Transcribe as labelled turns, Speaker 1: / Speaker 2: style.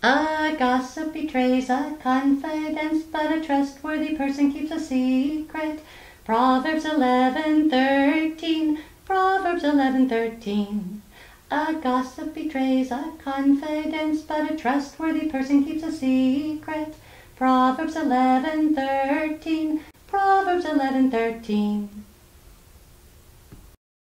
Speaker 1: A gossip betrays a confidence, but a trustworthy person keeps a secret. Proverbs 11:13. Proverbs 11:13. A gossip betrays a confidence, but a trustworthy person keeps a secret. Proverbs 11:13. Proverbs 11:13.